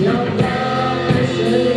No, no,